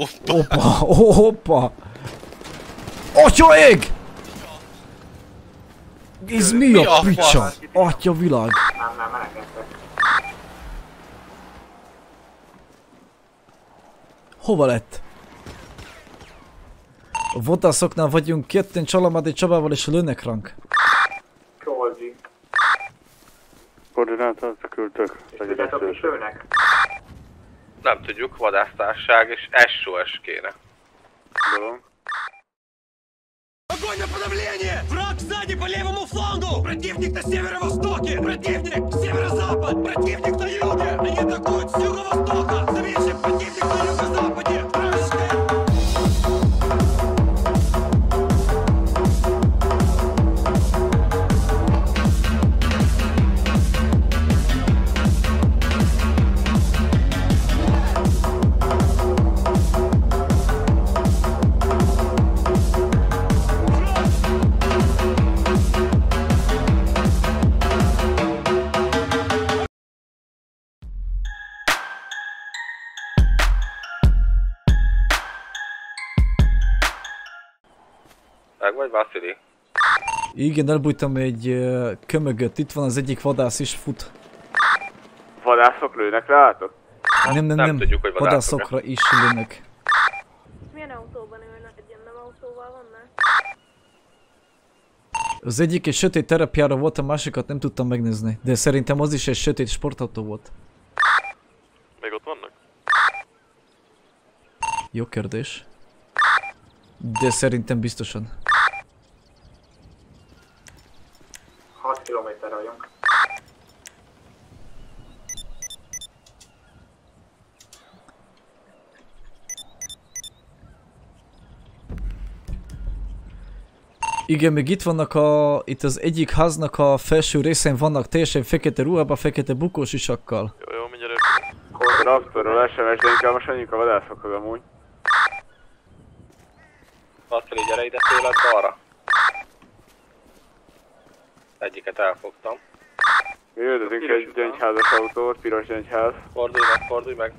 Hoppa. Hoppa, oh, hoppa! Atya ég! Ez mi Mi a a picsa? Atya világ! Nem, nem, menekettek. Hova lett? A vadászoknál vagyunk ketten Csalamádi Csabával és lőnek ránk. Csolzi. Koordinátát küldtek. És tudjátok, is lőnek? Nem tudjuk, vadásztárság és SOS kéne. Dolog. Огонь на подавление! Враг сзади по левому флангу! Противник на северо-востоке! Противник! Северо-запад! Противник на юге! Они атакуют с юго-востока! Meg vagy, Vasili? Igen, elbújtam egy kömögöt. Itt van az egyik vadász is fut. Vadászok lőnek rátok? Nem, nem, Nem nem. tudjuk, hogy. Vadászokra is lőnek. Milyen autóban ülnek? Egy ilyen nem autóval vannak? Az egyik egy sötét terepjára volt, a másikat nem tudtam megnézni. De szerintem az is egy sötét sportautó volt. Még ott vannak? Jó kérdés. De szerintem biztosan. 6 kilométer vagyunk. Igen, még itt vannak a... Itt az egyik háznak a felső részén vannak teljesen fekete ruhában, fekete bukós isakkal. Jó, jó, mindjárt. Raptorról SMS, de inkább most menjünk a vadászokhoz amúgy. Vasili, gyere ide tőled balra. Egyiket elfogtam. Mi üldözünk egy gyöngyházas autót, piros gyöngyház. Fordulj meg, fordulj meg.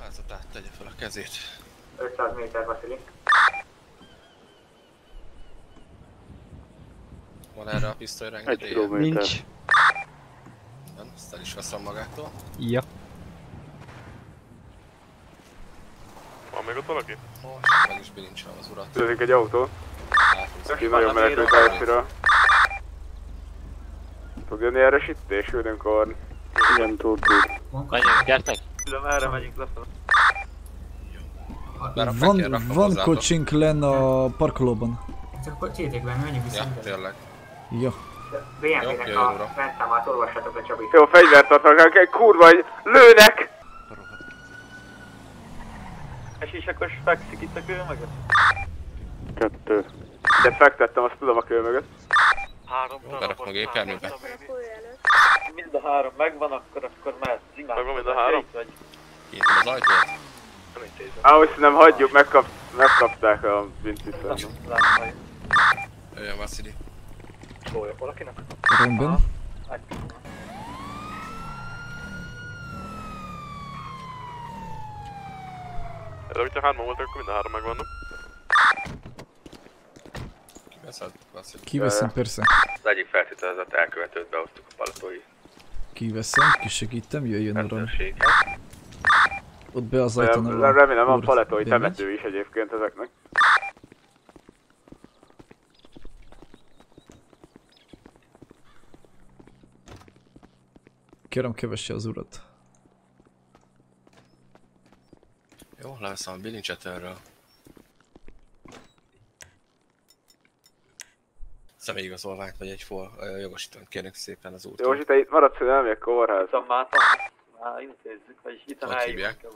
Házatát tegye fel a kezét. 500 méter, Vasili. Van erre a pisztolyra Egy engedélye? kilométer. Nincs. Nem, ezt el is veszem magától. Ja. Még ott valaki? Meg is bilincsem az urat. Üldözünk egy autó. Aki nagyon menekült a helyszíről. Tud jönni erősítés, küldünk orn. Igen, tud, tud. Menjünk, gyertek! Berak- Van, meg kell raknom van hozzátok. kocsink len a parkolóban. Csak akkor csinálják be, menjünk vissza. Ja, tényleg. Jó, a jó, uram. rendszámát olvassátok le, Csabi. Jó, fegyvert adnak, egy kurva, hogy lőnek! Esésakos fekszik itt a kő mögött? Kettő. De fektettem, azt tudom a kő mögött. Három berak a gépjárműbe. Akkor. Mind a három megvan, akkor akkor mehet. Zimát. Megvan mind a három? Kinyitom az ajtót. Á, most nem hagyjuk, megkap, megkapták a Vinci Jöjjön Vasili. szóljak valakinek? Rendben. De hogyha hárman voltak, akkor mind a három megvannak. Kiveszed. Kiveszem persze. Az egyik feltételezett elkövetőt behoztuk a palatói Kiveszem, kisegítem, jöjjön uram. Ott be az ajtón Rem- Remélem van bemegy. temető is egyébként ezeknek. Kérem, kövesse az urat. Jó, leveszem a bilincset erről. Személyigazolványt vagy egy for, ö, jogosítványt kérnek szépen az úton. Jó, és te itt maradsz, hogy nem megyek kórház. Tudom, már Már intézzük, vagyis itt a hívják?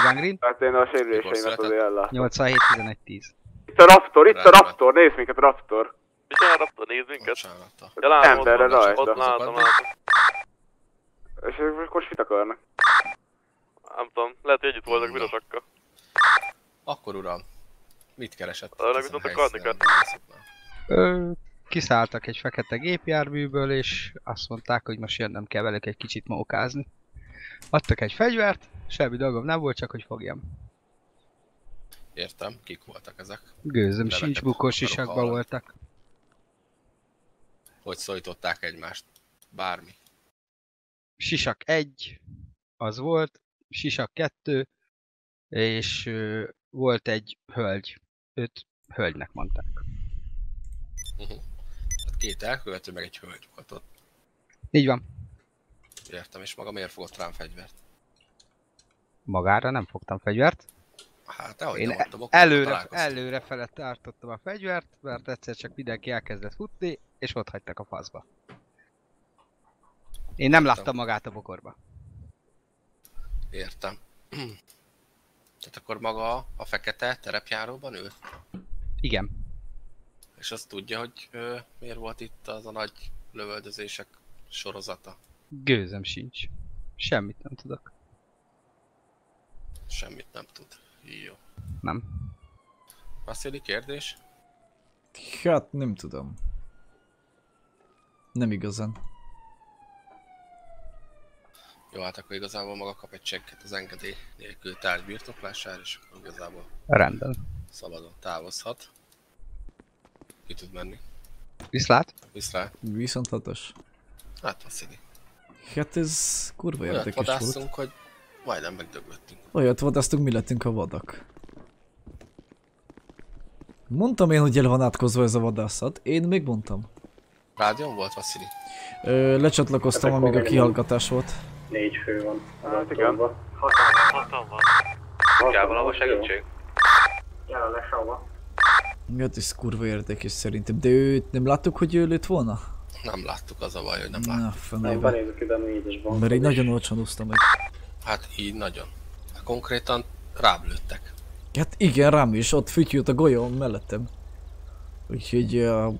Iván Green, Hát én a sérüléseimet azért ellátom. 87 11 10. Itt a Raptor, itt a. Raptor, nézd minket a Raptor. Mit csinál Raptor? Nézd minket. Bocsánat. Ja, látom, ott Emberre van, rajta. Ott látom, látom. És most mit akarnak? Nem tudom, lehet, hogy együtt voltak virosakkal. Akkor uram, mit keresett? Arra viszont a. Ö, kiszálltak egy fekete gépjárműből, és azt mondták, hogy most jönnem kell velük egy kicsit mókázni. Adtak egy fegyvert, semmi dolgom nem volt, csak hogy fogjam. Értem, kik voltak ezek. Gőzöm Leveket sincs, bukós hallani. voltak. Hogy szólították egymást. Bármi. Sisak 1, az volt, Sisak 2, és volt egy hölgy. Őt hölgynek mondták. Uh-huh. Hát két elkövető, meg egy hölgy volt ott. Így van. Értem, és maga miért fogott rám fegyvert? Magára nem fogtam fegyvert. Hát, ahogy Én mondtam, akkor előre, előre felett tartottam a fegyvert, mert egyszer csak mindenki elkezdett futni, és ott hagytak a faszba. Én nem láttam magát a bokorba. Értem. Tehát akkor maga a fekete terepjáróban ül? Igen. És azt tudja, hogy ö, miért volt itt az a nagy lövöldözések sorozata? Gőzem sincs. Semmit nem tudok. Semmit nem tud. Jó. Nem. Vasszili, kérdés? Hát nem tudom. Nem igazán. Jó, hát akkor igazából maga kap egy csekket az engedély nélkül tárgy birtoklására, és akkor igazából Rendben. szabadon távozhat. Ki tud menni. Viszlát? Viszlát. Viszont hatos. Hát Vasszili. Hát ez kurva Olyat érdekes volt. vadászunk, hogy majdnem megdöglöttünk. Olyat vadásztunk, mi lettünk a vadak. Mondtam én, hogy el van átkozva ez a vadászat. Én még mondtam. Rádion volt, Vasszili? Lecsatlakoztam, amíg a kihallgatás volt. Négy fő van. Hát igen. Hatan van. Kell valahol segítség? Jelen lesauva. Hát ez kurva érdekes szerintem. De őt nem láttuk, hogy ő lőtt volna? Nem láttuk, az a baj, hogy nem Na, láttuk. fenébe. benézek ide négyes van. Mert így nagyon olcsón úsztam meg. Hát így nagyon. Konkrétan rám lőttek. Hát igen, rám is, ott fütyült a golyó mellettem. Úgyhogy... Uh,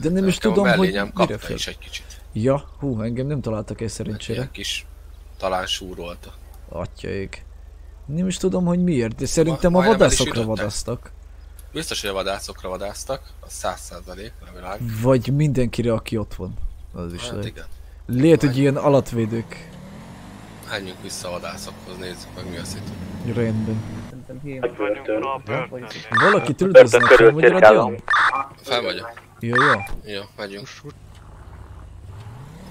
de nem is Nekem tudom, a hogy mire fel. is egy kicsit. Ja, hú, engem nem találtak el szerencsére. Ilyen kis talán súrolta. Atyaik. Nem is tudom, hogy miért, de szerintem a el is vadászokra vadásztak. Biztos, hogy a vadászokra vadáztak, az száz százalék, legalább. Vagy mindenkire, aki ott van. Az is Hát lehet. igen. Lehet, hogy ilyen alatvédők. Menjünk vissza a vadászokhoz, nézzük meg mi az itt. Rendben. Valaki üldöznek fel, vagy radion? Fel vagyok. Ja, jó. Jó, megyünk.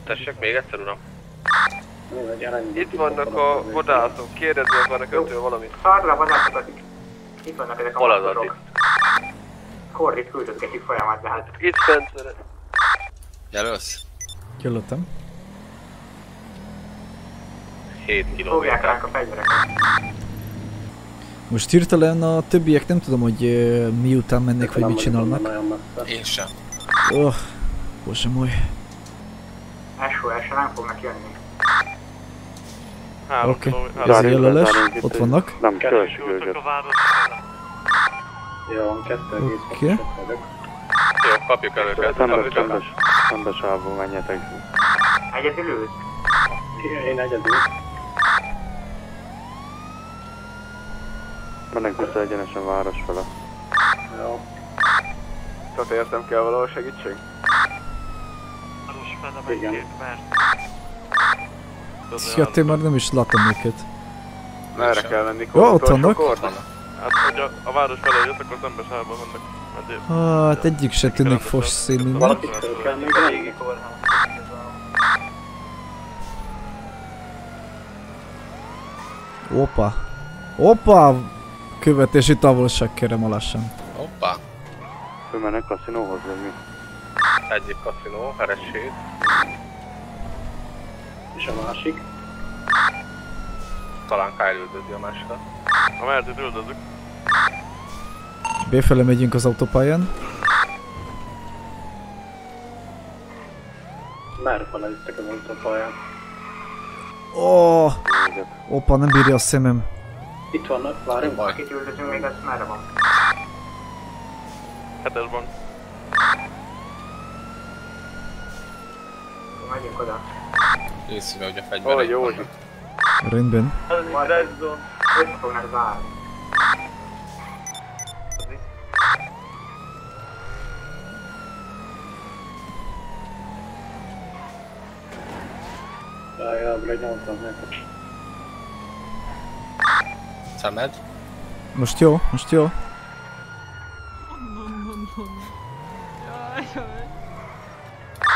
Tessék, még egyszer uram. Itt vannak a vadászok, kérdezni akarnak öntől valamit. Szarra vadászokat itt. Itt vannak ezek a Hol az masszorok. Korrit küldözgetik folyamat, de hát Itt fent, Jelölsz? Jelöltem. 7 fogják kilométer. ránk a fegyvereket. Most hirtelen a többiek nem tudom, hogy uh, miután mennek, vagy mit csinálnak. Én sem. Oh, bože moj. Nem fognak jönni. Oké, kilométer. ez a jelölés, ott vannak. Nem, kövessük őket. Jó, kettő Oké. Jó, kapjuk el őket. Szembe, kapjuk el. szembe, szembe sávú, menjetek. Egyedül ült. Én egyedül. Mennek vissza egyenesen város fele. Jó. Tehát értem, kell valahol segítség? Igen. Hát én már nem is látom őket. Merre kell lenni? Jó, ott vannak. Hát, hogy a, a város felé jössz, akkor szembe sávban vannak. Hát egyik se tűnik fos színűnek. kell még lenni. Opa. Opa! Követési távolság kérem a lassan. Hoppá. Fölmennek kaszinóhoz, vagy mi? Egyik kaszinó, heresség. És a másik? Talán Kyle üldözi a másikat. A mertét üldözzük. Befele megyünk az autópályán. Merre felejtettek az autópályán? Ó, oh, opa, nem bírja a szemem. Itt vannak, várjunk. Baj. Akit üldözünk még, az merre van? Hetes bank. Megyünk oda. Készülj, hogy a fegyverek oh, jó. Vannak. Rendben. Ja, блядь, он там, Szemed? Most jó, most jó.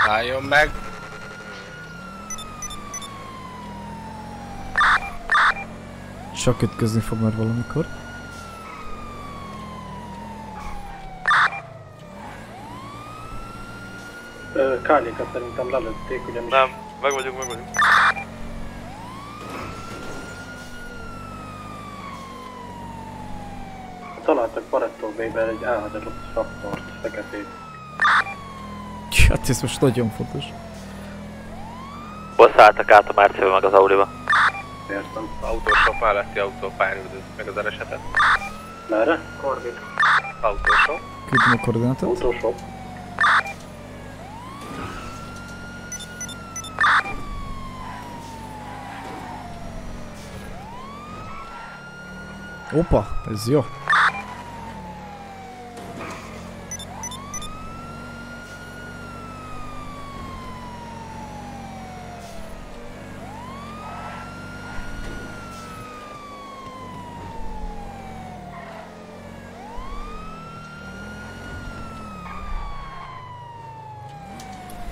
Álljon meg! Csak ütközni fog már valamikor. Kárlékat szerintem lelőtték, ugyanis Nem, meg vagyunk, meg vagyunk. találtak Parettó Bay-ben egy elhagyatott traktort, feketét. Hát ez most nagyon fontos. Hol szálltak át a Mercedes meg az Audiba? Értem. Autósok melletti autópályán üldöz meg az eresetet. Merre? Kordit. Autósok. Küldöm a koordinátát. Autósok. Opa, ez jó.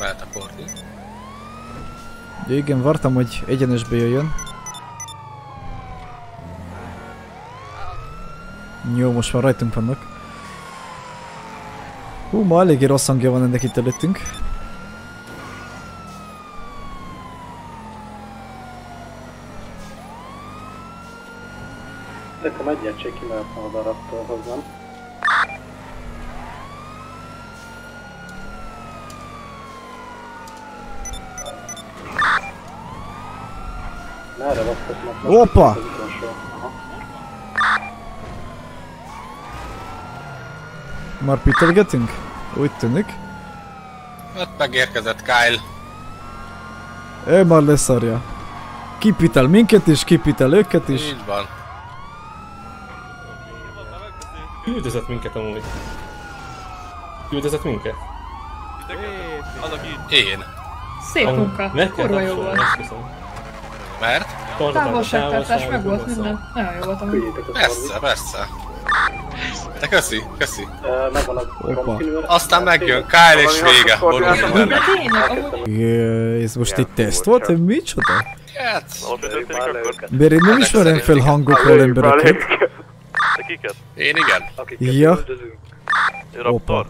Mehet a kordi. Ja, igen, vártam, hogy egyenesbe jöjjön. Jó, most már rajtunk vannak. Hú, ma eléggé rossz hangja van ennek itt előttünk. Nekem egy egység ki mehetne oda a raptorhoz, nem? Merre vasszatnak? Hoppa! Már pitelgetünk? Úgy tűnik. Hát megérkezett Kyle. Ő már leszarja. Kipitel minket is, kipitel őket is. Így van. Küldözött minket amúgy. Küldözött minket? Én. Szép munka, kurva jó volt. Mert? Távolságtartás meg volt minden. Nagyon jó volt amúgy. Persze, persze. De köszi, köszi. Megvan a. Aztán megjön Kyle és vége. Ez most egy teszt volt, micsoda? Hát, Mert én nem ismerem fel hangokról embereket. Én igen. Ja, Raptor.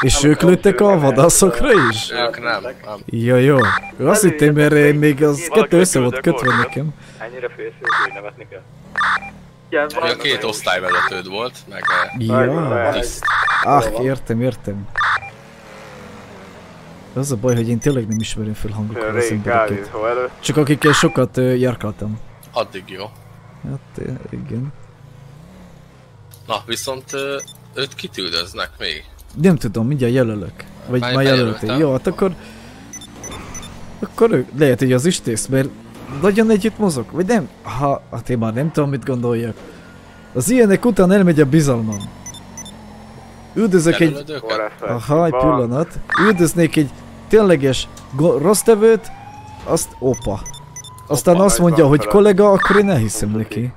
És ők lőttek a vadászokra is? Ők nem. nem. Ja, jó. Azt hittem, mert én még az kettő össze volt kötve nekem. Ennyire félszül, hogy nevetni kell. A két osztályvezetőd volt, meg eh, Ja. Ah, értem, értem. Az a baj, hogy én tényleg nem ismerem fel hangokról az embereket. Csak akikkel sokat ö, járkáltam. Addig jó. Hát, ö, igen. Na, viszont őt kitüldöznek még. Nem tudom, mindjárt jelölök. Vagy Már- már jelöltél. Jó, hát akkor... Akkor ő, lehet, hogy az is tész, mert nagyon együtt mozog, vagy nem? Ha, hát én már nem tudom, mit gondoljak. Az ilyenek után elmegy a bizalmam. Üldözök egy... Jelölöd őket? Aha, egy pillanat. Üldöznék egy tényleges rossz tevőt, azt opa. Aztán Opa, azt mondja, hogy kollega, akkor én elhiszem neki.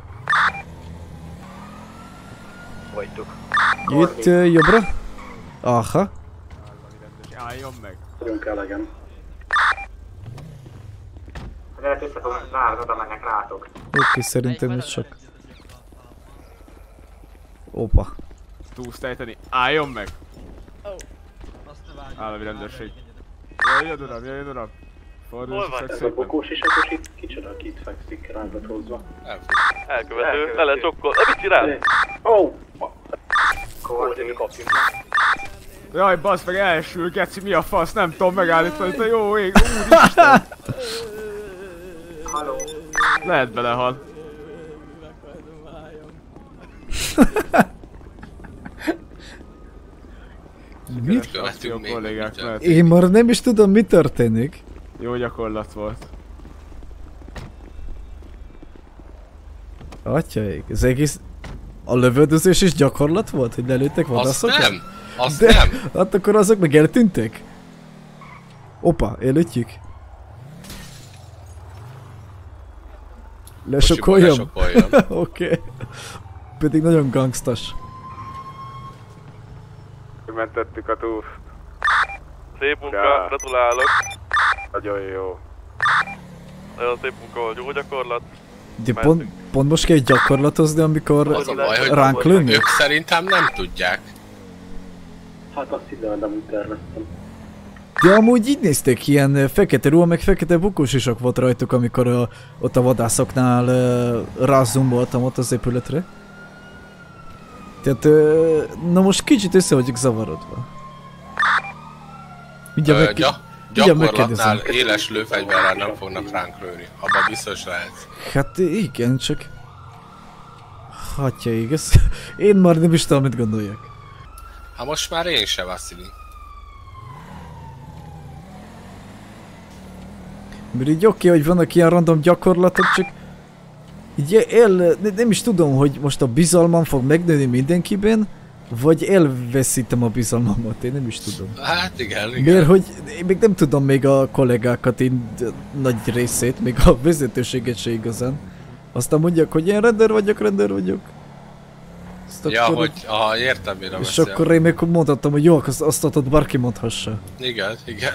Itt ö, jobbra? Aha. Álljon meg. Vagyunk elegem. Lehet össze fogunk zárni, oda mennek rátok. Oké, szerintem ez csak... Opa. Túlsz ejteni. Álljon meg! Állami rendőrség. Jöjjön uram, jöjjön uram! Fordulj Hol van ez a bokós is, akkor itt kicsoda, aki itt fekszik ránkat hozva. Elkövető, le lehet sokkol. Mit csinál? Ó! Koordinő kapjunk. Jaj, bassz meg elsül, geci, mi a fasz, nem tudom megállítani, te jó ég, úristen! Halló. Lehet belehal. Mit? Jó kollégák, lehet. Én már nem is tudom, mi történik. Jó gyakorlat volt. Atyaik, ez egész... A lövöldözés is gyakorlat volt, hogy lelőttek vadászokat? nem, azt De, nem. Hát akkor azok meg eltűntek? Opa, előttjük. Lesokoljam? lesokoljam. Oké. Okay. Pedig nagyon gangstas. Megmentettük a túl. Szép munka, Ja. gratulálok. Nagyon jó. Nagyon szép munka volt, jó gyakorlat. De pont, pont most kell gyakorlatozni, amikor Az a baj, hogy ránk lőni? ők szerintem nem tudják. Hát azt hiszem, hogy úgy terveztem. De amúgy így nézték, ilyen fekete ruha, meg fekete bukós isok volt rajtuk, amikor a, ott a vadászoknál uh, rázumboltam ott az épületre. Tehát, ö, na most kicsit össze vagyok zavarodva. Ö, meg, gya- gyakorlatnál éles lőfegyverrel nem fognak ránk lőni. Abban biztos lehetsz. Hát igen, csak... Hatja igaz. Én már nem is tudom, mit gondoljak. Hát most már én se, Vasszili. Mert így oké, hogy vannak ilyen random gyakorlatok, csak így el, ne- nem is tudom, hogy most a bizalmam fog megnőni mindenkiben, vagy elveszítem a bizalmamat, én nem is tudom. Hát igen, igen. Miért, hogy én még nem tudom még a kollégákat, én nagy részét, még a vezetőséget se igazán. Aztán mondják, hogy én rendőr vagyok, rendőr vagyok. Azt Ja, akkor- hogy, aha, értem, mire És beszél. akkor én még mondhattam, hogy jó, azt, azt ott bárki mondhassa. Igen, igen.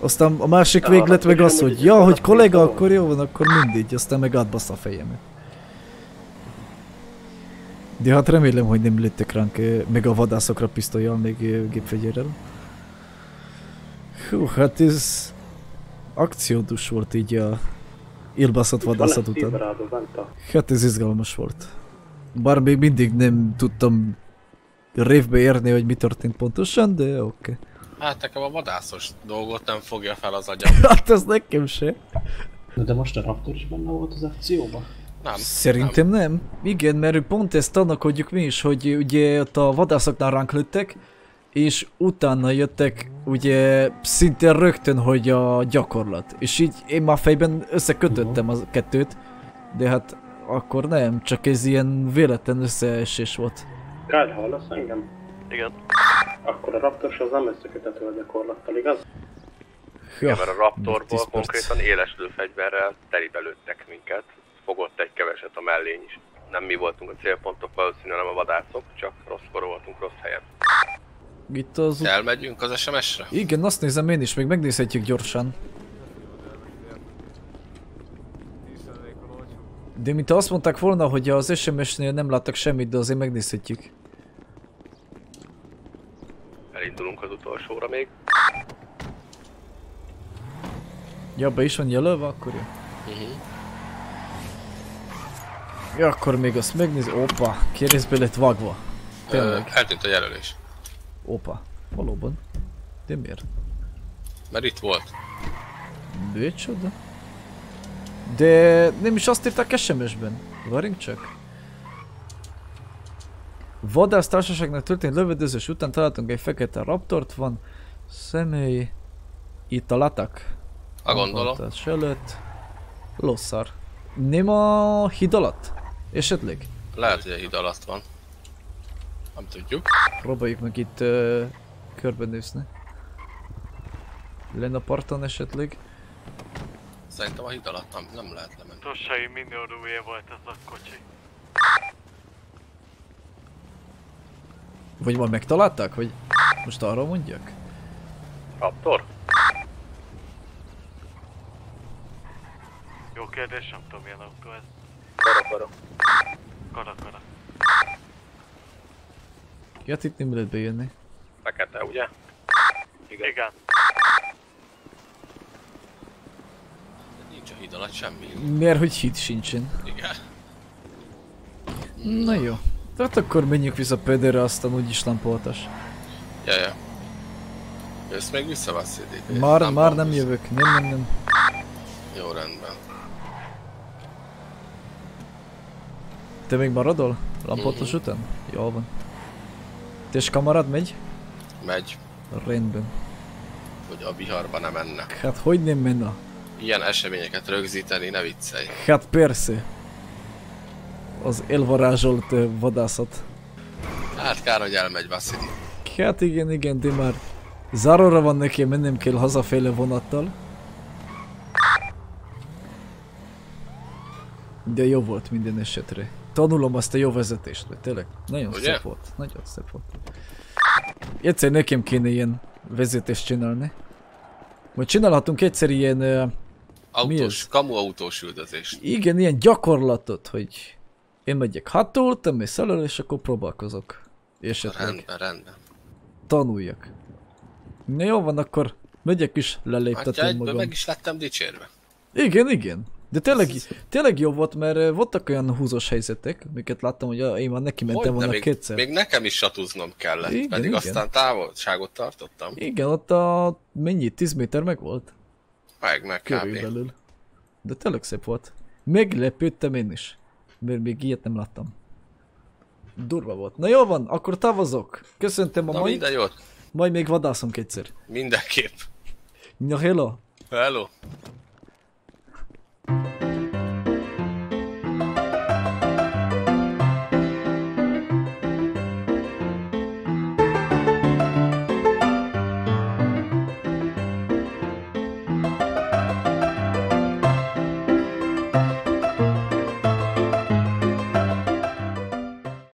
Aztán a másik véglet meg az, hogy ja, hogy kollega, akkor jó van, akkor mindegy, aztán meg átbasz a fejemet. De hát remélem, hogy nem lőttek ránk eh, meg a vadászokra pisztolyjal, még eh, gépfegyérrel. Hú, hát ez akciódus volt így a élbaszott vadászat után. Hát ez izgalmas volt. Bár még mindig nem tudtam révbe érni, hogy mi történt pontosan, de oké. Okay. Hát nekem a vadászos dolgot nem fogja fel az agyam. Hát ez nekem se. Na de most a Raptor is benne volt az akcióban? Nem. Szerintem nem. Igen, mert pont ezt tanakodjuk mi is, hogy ugye ott a vadászoknál ránk lőttek, és utána jöttek ugye szinte rögtön, hogy a gyakorlat. És így én már fejben összekötöttem a kettőt, de hát akkor nem, csak ez ilyen véletlen összeesés volt. Kyle, hallasz engem? Igen. Akkor a Raptor az nem összekötető a gyakorlattal, igaz? Igen, mert a Raptorból 10 perc. konkrétan éles lőfegyverrel telibe lőttek minket. Fogott egy keveset a mellény is. Nem mi voltunk a célpontok, valószínűleg nem a vadászok, csak rosszkor voltunk rossz helyen. Itt az... Elmegyünk az SMS-re? Igen, azt nézem én is, még megnézhetjük gyorsan. De mint azt mondták volna, hogy az SMS-nél nem láttak semmit, de azért megnézhetjük. Elindulunk az utolsóra még. Ja, be is van jelölve, akkor jó. Uh-huh. Ja, akkor még azt megnéz... Opa, kérészbe lett vágva. Tényleg. Eltűnt a jelölés. Opa, valóban. De miért? Mert itt volt. Micsoda? De nem is azt írták SMS-ben. Várjunk csak. Vadász társaságnak történt lövedezés után találtunk egy fekete raptort, van személy... Itt a latak. Ha gondolom. Avatás előtt. Losszar. Nem a híd alatt? Esetleg? Lehet, hogy a híd alatt van. Nem tudjuk. Próbáljuk meg itt uh, körbenézni. Lenne a parton esetleg? Szerintem a híd alatt nem, nem lehet lemenni. Tossai Minorué volt az a kocsi. Vagy már megtalálták? Vagy most arra mondjak? Raptor? Jó kérdés, nem tudom milyen autó ez. Kara-kara. Kara-kara. Ja, itt nem lehet bejönni. Fekete, ugye? Igen. Igen. Nincs a híd alatt semmi. Miért, hogy hit sincsen? Igen. Na jó. Tehát akkor menjünk vissza Pederre, aztán úgyis lampoltas. Ja, ja. Jössz még vissza, Vasszili? Már, nem már nem jövök. Nem, nem, nem. Jó, rendben. Te még maradol? Lampoltas után? Jól van. Tes kamarad megy? Megy, Rendben. hogy a viharba nem mennek. Hát hogy nem menne? Ilyen eseményeket rögzíteni, ne viccelj. Hát persze. Az elvarázsolt vadászat. Hát kár, hogy elmegy Vasszili. Hát igen, igen, de már záróra van neki, mennem kell hazaféle vonattal. De jó volt minden esetre. Tanulom azt a jó vezetést, vagy tényleg. Nagyon Ugye? szép volt. Nagyon szép volt. Egyszer nekem kéne ilyen vezetést csinálni. Vagy csinálhatunk egyszer ilyen... Autós, kamu autós üldözés. Igen, ilyen gyakorlatot, hogy én megyek hátul, te mész elől, és akkor próbálkozok. Esetleg Rendben, rendben. tanuljak. Na jó van, akkor megyek is, Hát leléptetem egyben magam. meg is lettem dicsérve. Igen, igen. De tényleg, tényleg jó volt, mert voltak olyan húzós helyzetek, amiket láttam, hogy én már neki mentem volna még, kétszer. még nekem is satúznom kellett, Igen, pedig igen. aztán távolságot tartottam. Igen, ott a mennyi, 10 méter meg volt? Meg, meg kb. Körülbelül. De tényleg szép volt. Meglepődtem én is. Mert még ilyet nem láttam. Durva volt. Na jó van, akkor távozok. Köszöntem a Na mai. minden jót. Majd még vadászunk egyszer. Mindenképp. Na hello. Hello.